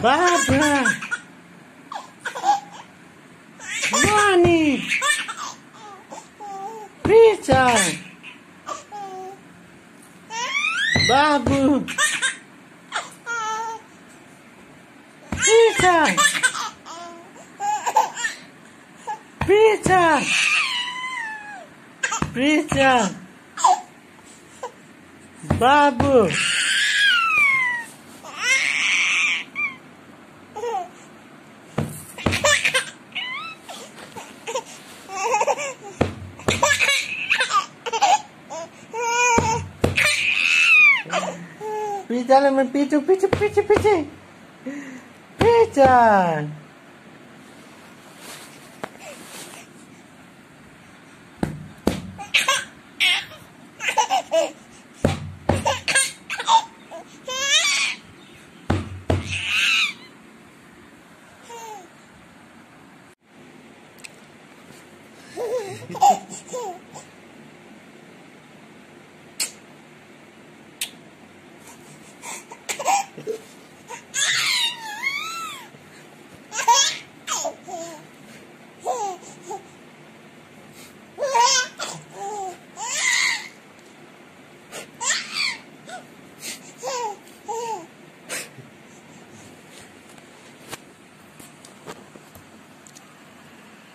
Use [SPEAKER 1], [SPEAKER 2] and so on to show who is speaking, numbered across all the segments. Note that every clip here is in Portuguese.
[SPEAKER 1] Barbara! Ronnie! Peter! Babu! Peter! Peter! Peter! Babu! Pizza main pizza, pizza, pizza, pizza. Pizza. Oh!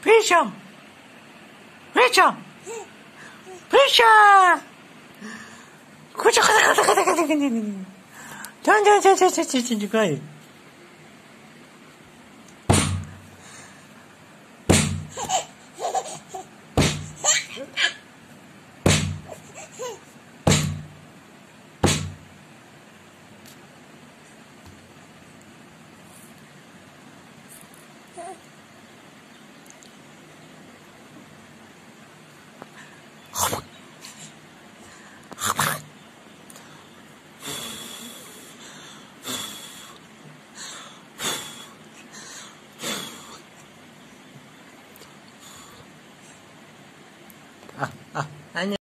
[SPEAKER 1] 프레셔 프레셔 프레셔 고쳐 가자 가자 가자 가자. 가자 전전전전전전전 啊，啊，安静。